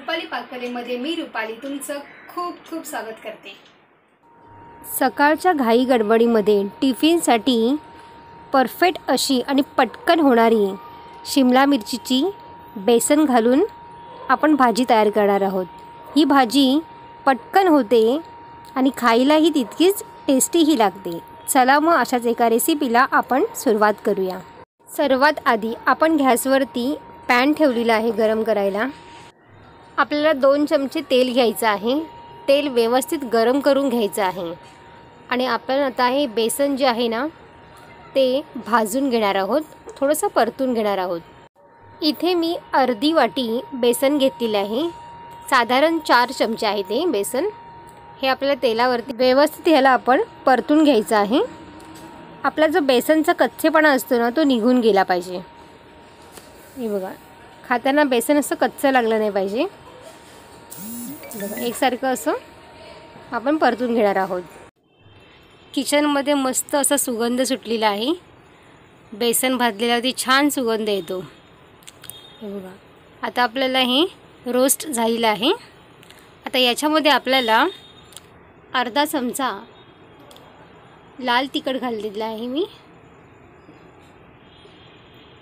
पाककलेमध्ये मी रुपाली तुमचं खूप खूप स्वागत करते. सकाळच्या घाई गडबडीमध्ये टिफिनसाठी परफेक्ट अशी आणि पटकन होणारी शिमला मिरचीची बेसन घालून आपण भाजी तयार करणार आहोत. ही भाजी पटकन होते आणि खायलाही तितकीच टेस्टीही लागते. चला मग अशाच एका रेसिपीला आपण सुरुवात करूया. सर्वात आधी आपण गॅसवरती पॅन ठेवलेला आहे गरम करायला. आपल्याला दोन चमचे तेल घ्यायचं आहे. तेल व्यवस्थित गरम करून घ्यायचं आहे. आणि आपण आता हे बेसन जे आहे ना ते भाजून घेणार आहोत. थोडंसं परतून घेणार आहोत. इथे मी अर्धी वाटी बेसन घेतलेलं आहे. साधारण चार चमचे आहे ते बेसन. हे आपल्या तेलावरती व्यवस्थित ह्याला आपण परतून घ्यायचं आहे. आपला जो बेसनचा कच्चेपणा असतो ना तो निघून गेला पाहिजे. हे बघा. खाताना बेसन असं कच्चं लागलं नाही पाहिजे. बघा एकसारखं असं आपण परतून घेणार आहोत. किचनमध्ये मस्त असा सुगंध सुटलेला आहे. बेसन भाजलेल्यावरती छान सुगंध येतो. हे बघा आता आपल्याला हे रोस्ट झालेलं आहे. आता याच्यामध्ये आपल्याला अर्धा चमचा लाल तिखट घातलेलं आहे मी.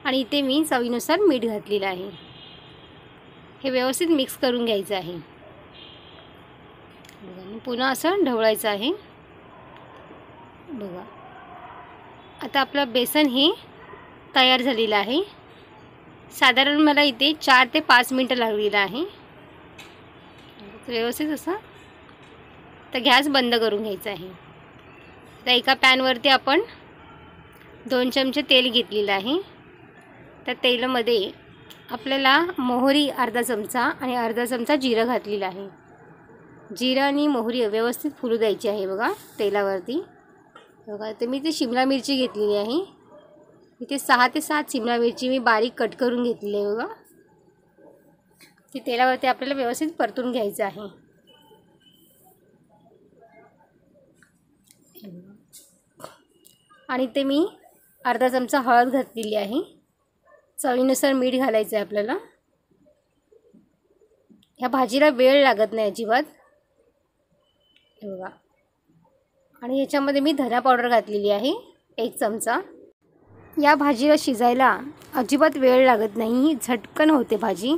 आणि इथे मी चवीनुसार मीठ घातलेलं आहे. हे व्यवस्थित मिक्स करून घ्यायचं आहे. बघा पुन्हा असं ढवळायचं आहे. बघा. आता आपलं बेसन हे तयार झालेलं आहे. साधारण मला इथे चार ते पाच मिनटं लागलेलं आहे. व्यवस्थित असं तर गॅस बंद करून घ्यायचा आहे. तर एका पॅनवरती आपण दोन चमचे तेल घेतलेलं आहे. त्या तेलामध्ये आपल्याला मोहरी अर्धा चमचा आणि अर्धा चमचा जिरं घातलेलं आहे. जिरा आणि मोहरी व्यवस्थित फुलू द्यायची आहे बघा तेलावरती. बघा तर मी ते शिमला मिरची घेतलेली आहे. इथे सहा ते सात शिमला मिरची मी बारीक कट करून घेतलेली आहे बघा. ती तेलावरती आपल्याला व्यवस्थित परतून घ्यायचं आहे. आणि ते मी अर्धा चमचा हळद घातलेली आहे. चवीनुसार मीठ घालायचं आहे आपल्याला. ह्या भाजीला वेळ लागत नाही अजिबात हे बघा आणि ह्याच्यामध्ये मी धना पावडर घातलेली आहे एक चमचा. या भाजीला शिजायला अजिबात वेळ लागत नाही झटकन होते भाजी.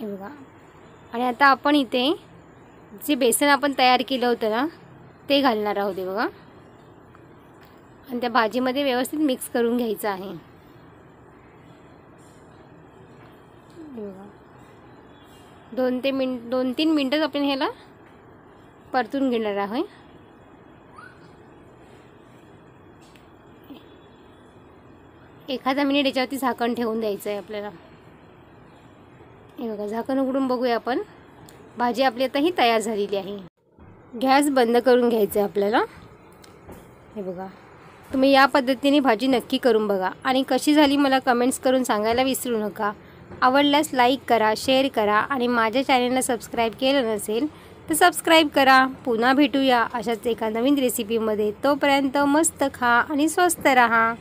हे बघा. आणि आता आपण इथे जे बेसन आपण तयार केलं होतं ना ते घालणार आहोत हे बघा. आणि त्या भाजीमध्ये व्यवस्थित मिक्स करून घ्यायचं आहे. दोन ते मिन दोन तीन मिनटंच आपण ह्याला परतून घेणार आहे एखादा मिनिट याच्यावरती झाकण ठेवून द्यायचं आहे आपल्याला. हे बघा झाकण उघडून बघूया आपण. भाजी आपली आता ही तयार झालेली आहे. गॅस बंद करून घ्यायचं आहे आपल्याला. हे बघा तुम्ही या पद्धतीने भाजी नक्की करून बघा. आणि कशी झाली मला कमेंट्स करून सांगायला विसरू नका. आवडल्यास लाईक करा शेअर करा आणि माझ्या चॅनलला सबस्क्राईब केलं नसेल तर सबस्क्राईब करा. पुन्हा भेटूया अशाच एका नवीन रेसिपीमध्ये तोपर्यंत मस्त खा आणि स्वस्त रहा.